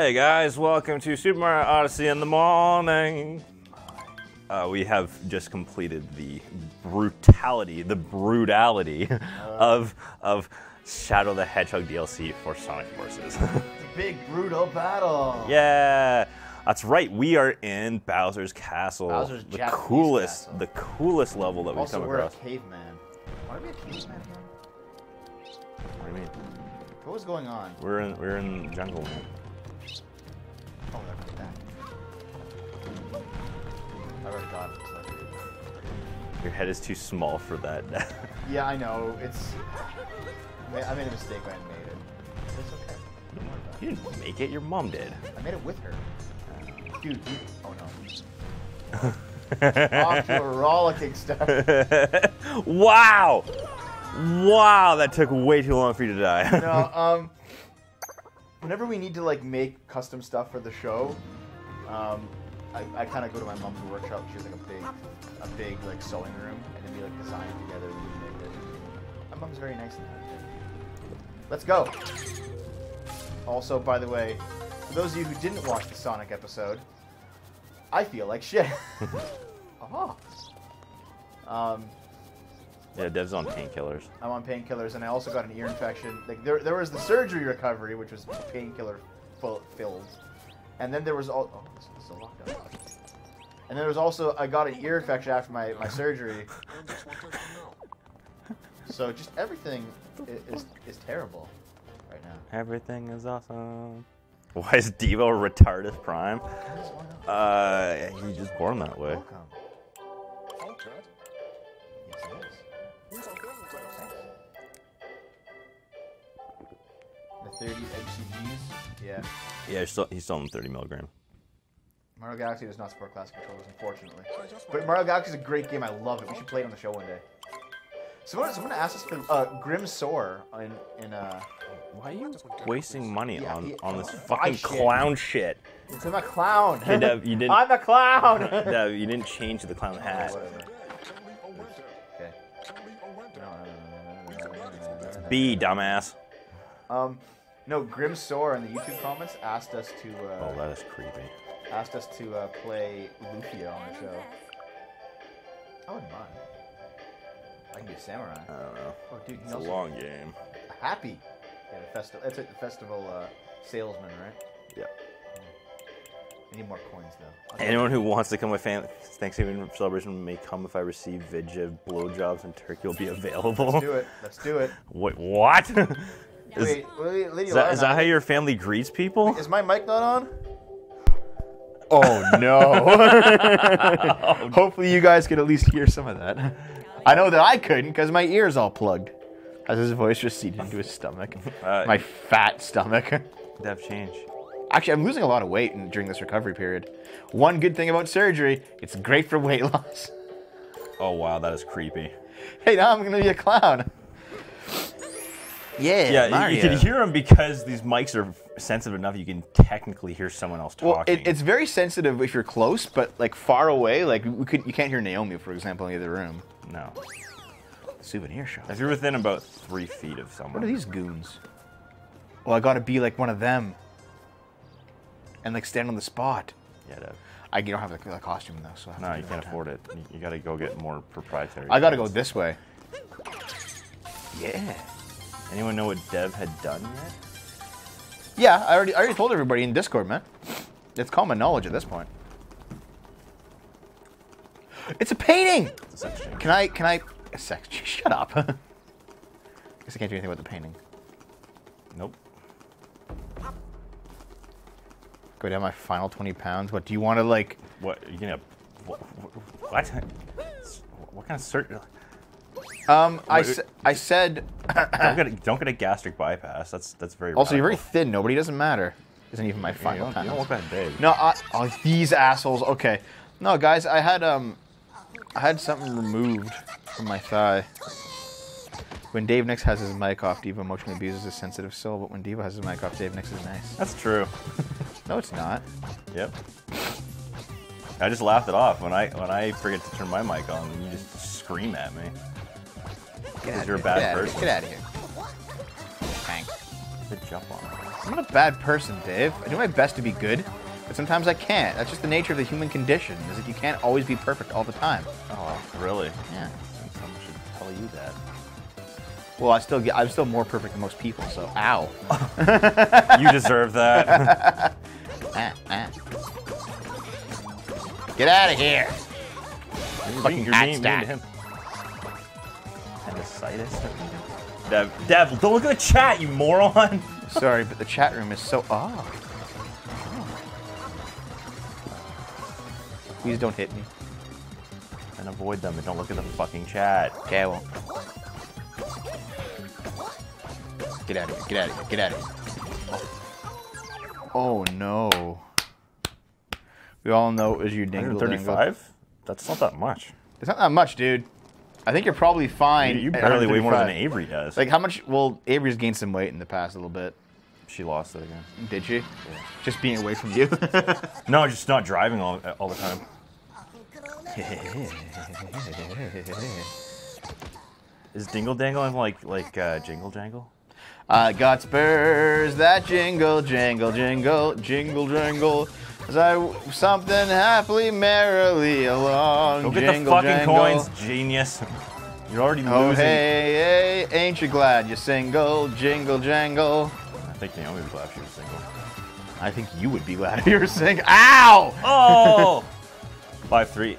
Hey guys, welcome to Super Mario Odyssey in the morning. Uh, we have just completed the brutality, the brutality of of Shadow the Hedgehog DLC for Sonic Forces. Big brutal battle. yeah, that's right. We are in Bowser's Castle, Bowser's the Japanese coolest, castle. the coolest level that we've Also, come we're across. a caveman. Why are we a caveman here? What do you mean? What was going on? We're in we're in jungle. Man. Oh, look at that. I already got it. so- Your head is too small for that. Yeah, I know. It's. I made, a mistake when I made it. It's okay. Don't worry about you didn't make it. Your mom did. I made it with her. Dude, you. Oh no. Off to a rollicking start. wow! Wow, that took way too long for you to die. no, um, whenever we need to like make custom stuff for the show, um, I, I kind of go to my mom's workshop. She has like a big, a big like sewing room, and then we like design it together. and we make it. My mom's very nice in that. Let's go. Also, by the way, for those of you who didn't watch the Sonic episode, I feel like shit. oh. Um, yeah, Dev's on painkillers. I'm on painkillers, and I also got an ear infection. Like there, there was the surgery recovery, which was painkiller filled, and then there was all. Oh, this, this is a lockdown. And then there was also I got an ear infection after my, my surgery. So just everything i- is is terrible right now. Everything is awesome. Why is Devo retarded prime? Uh, he's just born that way. Welcome. 30 MCGs. Yeah. Yeah, he's still, he's still on 30 milligram. Mario Galaxy does not support classic controllers, unfortunately. But Mario Galaxy is a great game. I love it. We should play it on the show one day. Someone, someone asked us for uh, Grim Sore in in uh. Why are you wasting money yeah, on, yeah, on this fucking shit. clown shit? I'm a clown. Hey, Dev, you didn't. I'm a clown. Dev, you didn't change the clown hat. Okay. B, dumbass. Um, no, Grim Soar in the YouTube comments asked us to Oh, uh, that is creepy. asked us to uh, play Lufia on the show. I wouldn't mind. I can be a samurai. I don't know. Oh, dude, It's a long game. Happy. Yeah, the festival. It's a the festival uh, salesman, right? Yeah. I need more coins though. Anyone who wants to come with fan- Thanksgiving celebration may come if I receive Vidja blowjobs and turkey will be available. Let's do it. Let's do it. Wait, what? is, Wait, wait, Lydia, is that, is that how your family greets people? Is my mic not on? Oh no! Hopefully, you guys could at least hear some of that. I know that I couldn't because my ear's all plugged. As his voice receded into his stomach, Uh, my fat stomach. Dev change. Actually, I'm losing a lot of weight in, during this recovery period. One good thing about surgery, it's great for weight loss. Oh wow, that is creepy. Hey, now I'm gonna be a clown. Yeah, Yeah, you- Mario. you can hear them because these mics are sensitive enough. You can technically hear someone else Well, talking. it, it's very sensitive if you're close, but like far away, like we could, you can't hear Naomi, for example, in the other room. no. Souvenir shop. If you're within about three feet of someone, What are these goons? Well, I gotta be like one of them. And like stand on the spot. Yeah, Dev. I don't have the, the costume though, so I have No, you can't afford it. You, you got to go get more proprietary. I gotta go this way. Yeah. Anyone know what Dev had done yet? Yeah, I already I already told everybody in Discord, man. It's common knowledge at this point. It's a painting. It's a. Can I can I sex shut up. Guess I can't do anything about the painting. Nope. Go down my final 20 pounds. What do you want to like What? You gonna? What? What, what kind of cert? Um, I, I said. Don't get a, don't get a gastric bypass. That's that's very. also, you're very thin. Nobody doesn't matter. Isn't even my You final don't, you don't look that big. No, I, oh, these assholes. Okay, no, guys, I had um, I had something removed from my thigh. When Dave Nicks has his mic off, Diva emotionally abuses his sensitive soul. But when Diva has his mic off, Dave Nicks is nice. That's true. No, it's not. Yep. I just laughed it off when I when I forget to turn my mic on. and You just scream at me. Get you're a bad Get person. Get out of here. Thanks. Good jump on. I'm not a bad person, Dave. I do my best to be good, but sometimes I can't. That's just the nature of the human condition, is that you can't always be perfect all the time. Oh, really? Yeah. Someone should tell you that. Well, I still get, I'm still more perfect than most people, so ow. You deserve that. Ah, ah. Get out of here. Fucking hot mean, mean to him. Appendicitis. Dev, Dev, don't look at the chat, you moron. Sorry, but the chat room is so. Oh. Please don't hit me. And avoid them and don't look at the fucking chat. Okay, I won't. Get out of here. Get out of here. Get out of here. Oh no. We all know it was you dingle dangle. 135? That's not that much. It's not that much, dude. I think you're probably fine. You, you barely weigh more than Avery does. Like how much? Well, Avery's gained some weight in the past a little bit. she lost it again. Did she? Just being away from you. No, just not driving all, all the time. Is Dingle Dangle like like uh, Jingle Jangle? I got spurs that jingle, jangle, jingle, jingle, jangle. As I something happily, merrily along. Go get the fucking jangle. coins, genius. You're already Oh losing. hey, hey, ain't you glad you're single, jingle, jangle? I think Naomi was glad if she was single. I think you would be glad if you were singing. Ow! Oh! five three.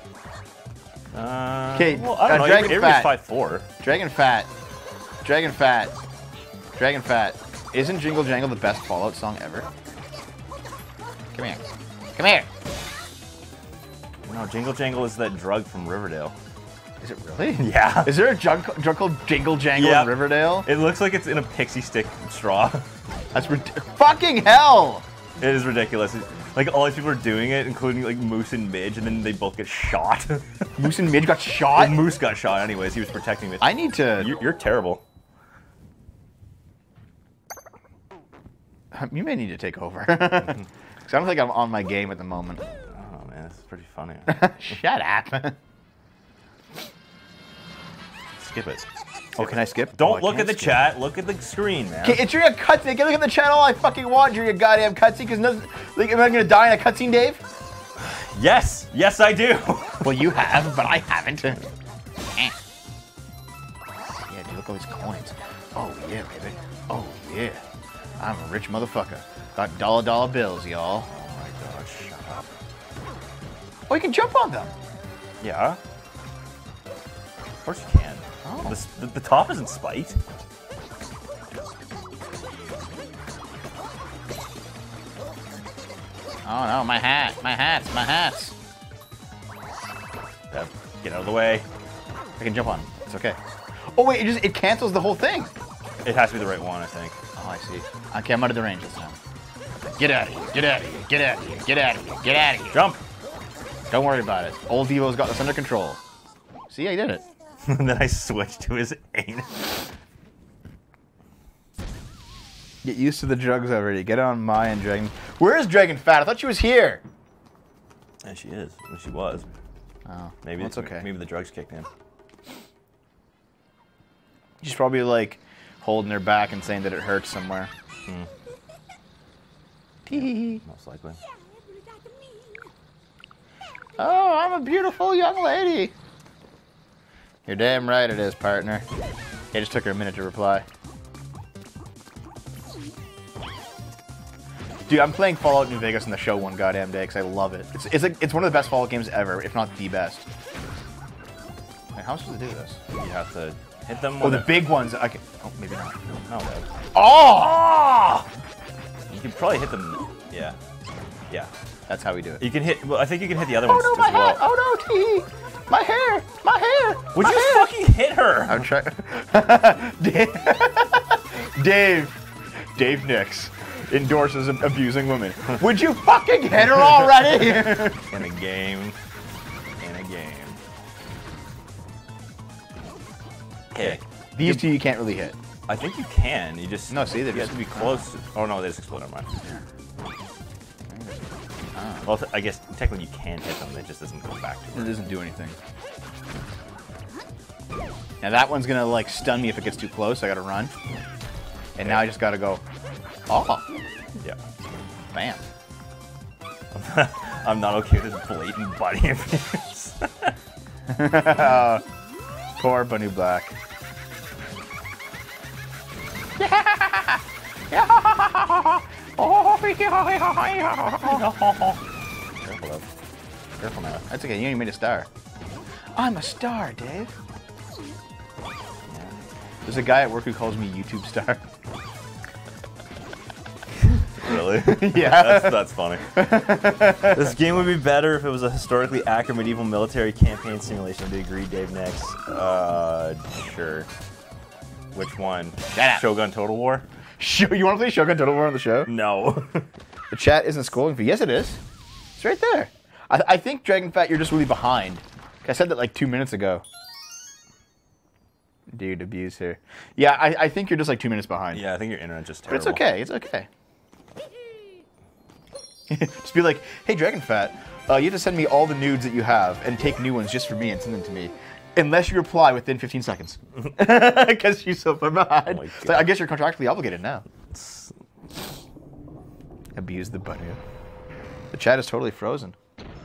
Uh, 'Kay, well, I don't uh, know. Dragon Avery's Fat. five four. Dragon Fat, Dragon Fat, Dragon Fat. Isn't Jingle Jangle the best Fallout song ever? Come here. Come here. No, Jingle Jangle is that drug from Riverdale. Is it really? Yeah. Is there a drug, drug called Jingle Jangle Yep. in Riverdale? It looks like it's in a pixie stick straw. That's rid- fucking hell. it is ridiculous. Like all these people are doing it, including like Moose and Midge, and then they both get shot. Moose and Midge got shot. Well, Moose got shot anyways. He was protecting Midge. I need to. You, you're terrible. You may need to take over. I don't think I'm on my game at the moment. Oh man, this is pretty funny. Shut up. Skip it. oh, can I skip? Don't Oh, look at the chat. Look at the screen, man. Okay, it's your cutscene. Get look at the channel I fucking want during a goddamn cutscene. Because no, like, am I gonna die in a cutscene, Dave? Yes, yes, I do. Well, you have, but I haven't. Yeah, dude, look at all these coins. Oh yeah, baby. Oh yeah. I'm a rich motherfucker. Got dollar dollar bills, y'all. oh my god, shut up. Oh, you can jump on them. Yeah. Of course you can. Oh. This, the, the top isn't spiked. Oh no, my hat, my hats, my hats. Dev, Get out of the way. I can jump on. It's okay. Oh wait, it just it cancels the whole thing. It has to be the right one, I think. Oh, I see. Okay, I'm out of the range this time. Get out of here! Get out of here! Get out of here! Get out of here! Get out of here! Jump. Don't worry about it. Old Devo's got this under control. See, I did it. and then I switched to his aim. Get used to the drugs already. Get on my and Dragon. Where is Dragon Fat? I thought she was here. And she is. And she was. Oh, Maybe that's okay. Maybe the drugs kicked in. She's probably like holding her back and saying that it hurts somewhere. Hmm. Tee-hee-hee. Most likely. Oh, I'm a beautiful young lady. You're damn right it is, partner. It just took her a minute to reply. Dude, I'm playing Fallout New Vegas on the show one goddamn day because I love it. It's it's, like, it's one of the best Fallout games ever, if not the best. Wait, how am I supposed to do this? You have to hit them Oh, with the big ones. I can. Oh, maybe not. No, Dev. Oh! Ah! You can probably hit them. Yeah. Yeah. That's how we do it. You can hit. Well, I think you can hit the other Oh ones no, my well. hat! Oh no, tee! My hair! My hair! Would my you hair! fucking hit her? I'm trying. Dave, Dave, Dave Nicks endorses abusing women. Would you fucking hit her already? In a game. In a game. Okay. These two you can't really hit. I think you can. You just No, see, you have to be close. Oh no, they just explode. Never mind. Well, I guess technically you can hit them. It just doesn't go back to It doesn't do anything. Now that one's gonna like stun me if it gets too close. I gotta run. And now I just gotta go. Oh, Yeah. Bam. I'm not okay with this blatant body abuse. Poor Bunny Black. Careful though. Careful now. That's okay. You ain't made a star. I'm a star, Dave. There's a guy at work who calls me YouTube star. Really? Yeah. That's, that's funny. this game would be better if it was a historically accurate medieval military campaign simulation. Do you agree, Dave? Next. Uh, sure. Which one? Shut up. Shogun Total War? Show, you want to play Shogun Total War on the show? No. The chat isn't scrolling for. Yes, it is. It's right there. I, I think Dragon Fat, you're just really behind. I said that like two minutes ago. Dude, abuse here. Yeah, I, I think you're just like two minutes behind. yeah, I think your internet's just But terrible. it's okay. It's okay. just be like, hey, Dragon Fat, uh, you have to send me all the nudes that you have and take new ones just for me and send them to me. Unless you reply within 15 seconds. Because you're so far behind. It's like, I guess you're contractually obligated now. Abuse the bunny. The chat is totally frozen.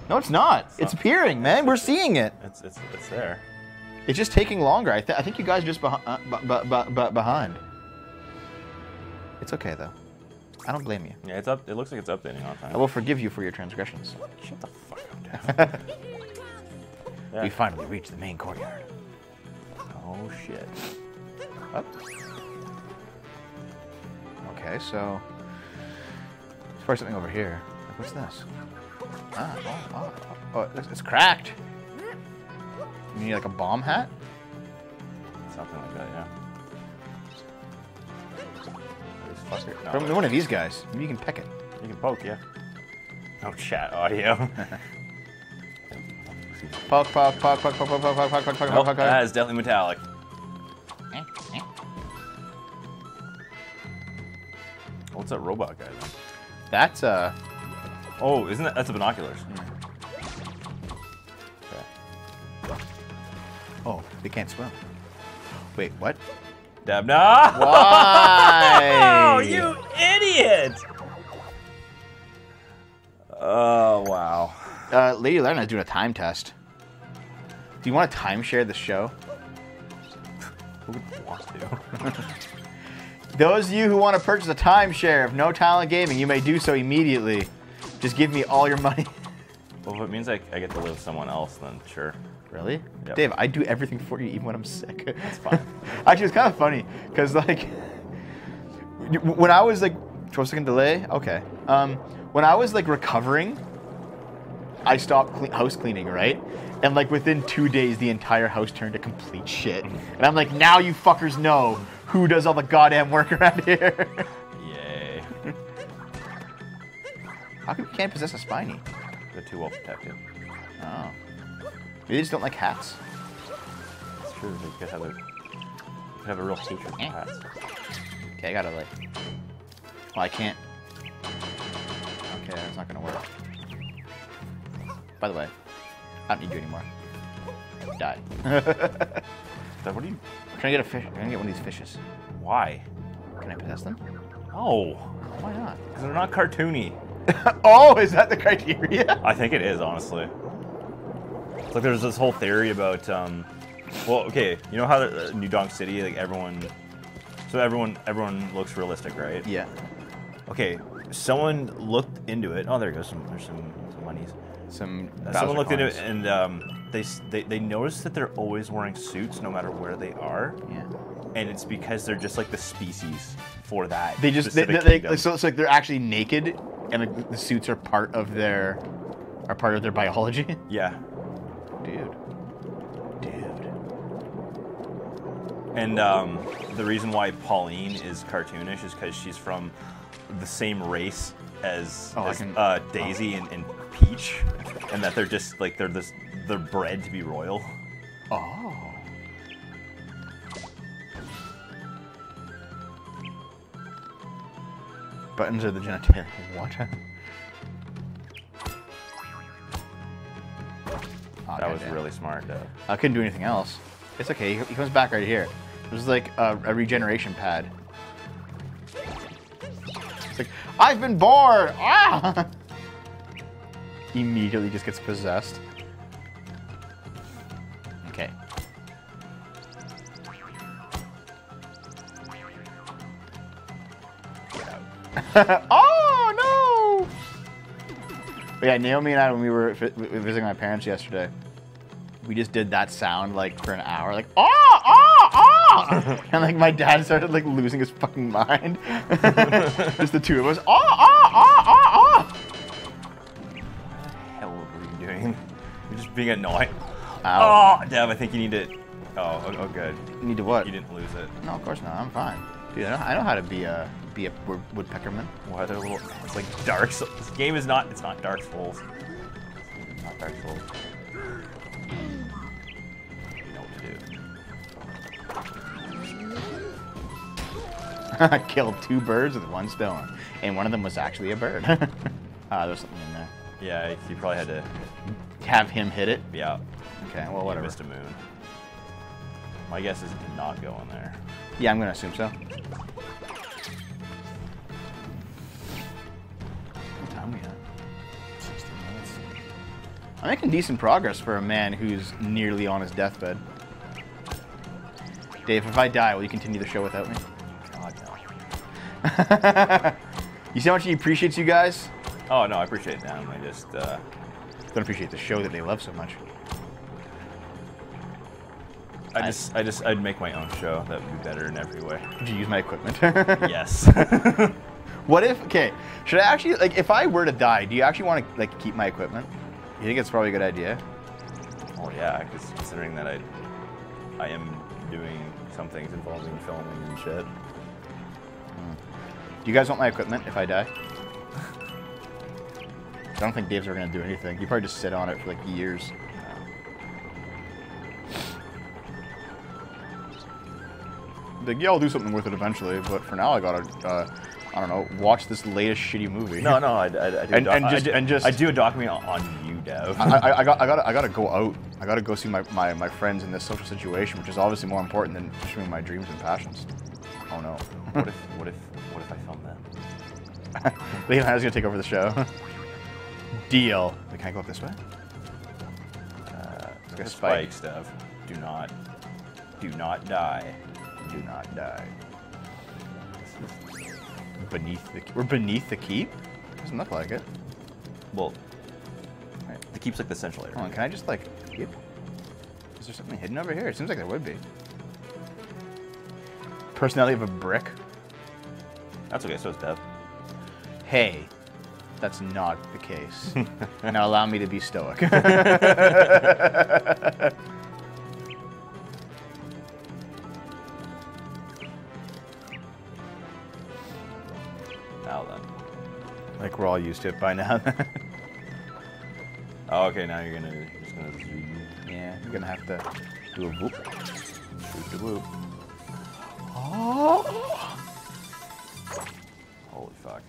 No, it's not. It's, appearing, man. We're seeing it. It's, it's, it's there. It's just taking longer. I, th- I think you guys are just behi- uh, behind. It's okay, though. I don't blame you. Yeah, it's up. It looks like it's updating on time. I will forgive you for your transgressions. Shut the fuck up. Yeah. We finally reached the main courtyard. Oh shit. Up. Okay, so there's probably something over here. What's this? Ah, oh, oh, oh, oh, it's, it's cracked. You need like a bomb hat? Something like that, yeah. Fucker. No, From one of these guys. Maybe you can peck it. you can poke, yeah. No chat audio. Poke, poke, poke, poke, poke, poke, poke, poke, poke, poke, poke, oh, poke, that poke. is definitely metallic. What's that robot guy? Then? That's uh. Oh, isn't that that's the binoculars? Okay. Oh, they can't swim. Wait, what? Dab no! Why? Oh, you idiot! Oh wow. Uh, Lady Lerna's doing a time test. Do you want to timeshare the show? Who would want to? Those of you who want to purchase a timeshare of No Talent Gaming, you may do so immediately. Just give me all your money. well, if it means I, I get to live with someone else, then sure. Really? Yep. Dave, I do everything for you even when I'm sick. That's fine. Actually, it's kind of funny because like when I was like 12 second delay. Okay. Um, when I was like recovering, I stopped cle- house cleaning, right? And like within two days, the entire house turned to complete shit. Mm-hmm. And I'm like, now you fuckers know who does all the goddamn work around here. Yay. How come you can't possess a spiny? They're too well protected. Oh. Maybe they just don't like hats. It's true. They could have a, could have a real hatred for hats. Okay, I gotta like. Well, I can't. Okay, that's not gonna work. By the way, I don't need you anymore. Die. Dad, what are you? Can I get a fish? Can I get one of these fishes? Why? Can I possess them? Oh. Why not? because they're not cartoony. oh, is that the criteria? I think it is, honestly. It's like there's this whole theory about, um, well, okay, you know how the, uh, New Donk City, like everyone, so everyone, everyone looks realistic, right? Yeah. Okay, someone looked into it. Oh, there goes some, there's some, some monies. Some. Someone looked into it and um, they, they they noticed that they're always wearing suits no matter where they are, Yeah. and it's because they're just like the species for that. They just they, they, they, so it's like they're actually naked, and like, the suits are part of their are part of their biology. yeah. Dude. Dude. And um, the reason why Pauline is cartoonish is because she's from the same race as, Oh, as, can- uh, Daisy and, and Peach, and that they're just like they're this they're bred to be royal. Oh. Buttons are the genitalia. What? Oh, That was goddamn. really smart. Though. I couldn't do anything else. It's okay. He, he comes back right here. It was like a, a regeneration pad. I've been bored. Ah! Immediately just gets possessed. Okay. oh no! But yeah, Naomi and I, when we were visiting my parents yesterday, we just did that sound like for an hour, like ah ah ah, and like my dad started like losing his fucking mind. just the two of us, ah ah ah ah ah. hell were you doing? You're just being annoying. Ow. Oh, Dev, I think you need to. Oh, oh, oh, good. Need to what? You didn't lose it. No, of course not. I'm fine. Dude, I know, I know how to be a be a wood- woodpeckerman. Why are there little? It's like Dark Souls. This game is not. It's not Dark Souls. It's not Dark Souls. Do. Killed two birds with one stone, and one of them was actually a bird. Ah, there's something in there. Yeah, you probably had to Have him hit it. Yeah. Okay, well You whatever. missed a moon. My guess is it did not go in there. Yeah, I'm gonna assume so. What time we at? 16 minutes. I'm making decent progress for a man who's nearly on his deathbed. Dave, if I die, will you continue the show without me? You see how much he appreciates you guys? Oh no, I appreciate them. I just uh, Don't appreciate the show that they love so much. I just, I just, I'd make my own show. That would be better in every way. Would you use my equipment? Yes. What if? Okay, should I actually like if I were to die? Do you actually want to like keep my equipment? You think it's probably a good idea? oh yeah, because considering that I, I am doing some things involving filming and shit. Do you guys want my equipment if I die? I don't think Dave's ever gonna do anything. You probably just sit on it for like years. Like, yeah, I'll do something with it eventually, but for now I gotta, uh, I don't know, watch this latest shitty movie. No, no, I, I, I do, a And- and I just- do- and just- I do a documentary on, you, Dev. I, I, I got, I gotta, I gotta go out. I gotta go see my, my, my friends in this social situation, which is obviously more important than pursuing my dreams and passions. Oh no. what if, what if, Leon's gonna take over the show. Deal. Wait, can I go up this way? Uh, like a the spike. spikes, Dev. Do not, do not die. Do not die. Beneath the we're beneath the keep. Doesn't look like it. Well, the keep's like the central area. Hold on, can I just like? Yep. Is there something hidden over here? It seems like there would be. Personality of a brick. That's okay. So is Dev. Hey, that's not the case. now allow me to be stoic. Now then. like we're all used to it by now. Oh, okay. Now you're gonna, you're just gonna zoom. yeah, you're gonna have to do a whoop. Shoot the whoop. Oh. Holy fuck.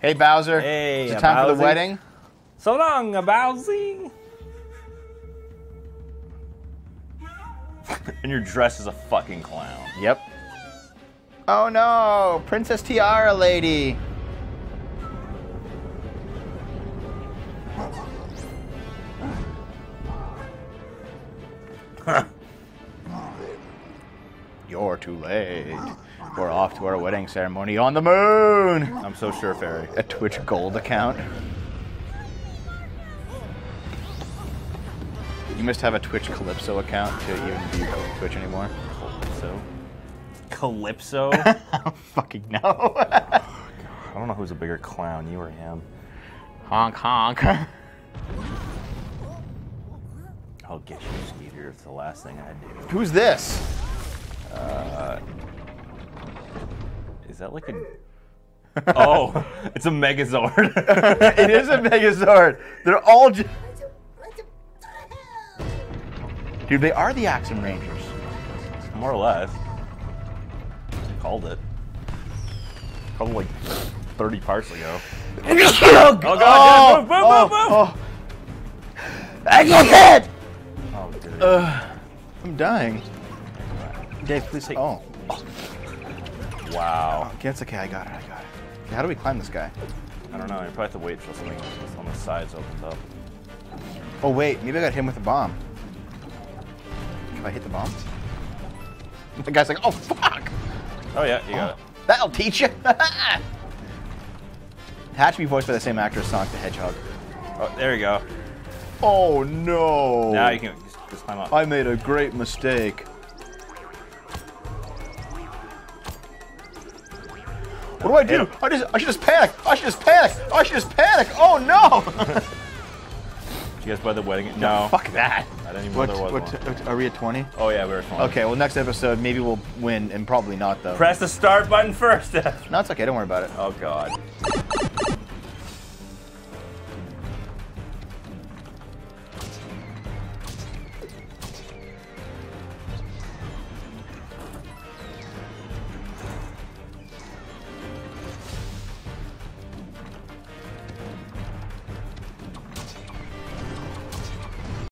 Hey Bowser. Hey, Is it time for the wedding? So long, Bowsy. and you're dressed as a fucking clown. Yep. Oh no, Princess Tiara lady. To our wedding ceremony on the moon. I'm so sure, Fairy. A Twitch Gold account. You must have a Twitch Calypso account to even be on Twitch anymore. So, Calypso. I fucking know. I don't know who's a bigger clown, you or him. honk honk. I'll get you, Skeeter. It's the last thing I do. Who's this? Uh, Is that like a? oh, it's a Megazord. it is a Megazord. They're all. J- Dude, they are the Axem Rangers. More or less. Called it. Probably like 30 parts ago. oh, God, yeah, move, move, move, oh. I get hit! Oh, dude. Uh, I'm dying. Dave, please take. Oh. Wow. Oh, okay, it's okay. I got it. I got it. How do we climb this guy? I don't know. You probably have to wait till something on the sides opens up. Oh wait, maybe I got him with a bomb. If I hit the bomb? The guy's like, oh fuck! Oh yeah, you got it. That'll teach you. Hatch be voiced by the same actor as Sonic the Hedgehog. Oh, there you go. Oh no! Now you can just climb up. I made a great mistake. What do I do? I just I should just panic. I should just panic. I should just panic. Oh no! Did you guys buy the wedding? No. Fuck that. I didn't even know What, there was what, one. are we at 20? Oh yeah, we were 20. Okay, well next episode maybe we'll win and probably not though. Press the start button first. No, it's okay. Don't worry about it. oh god.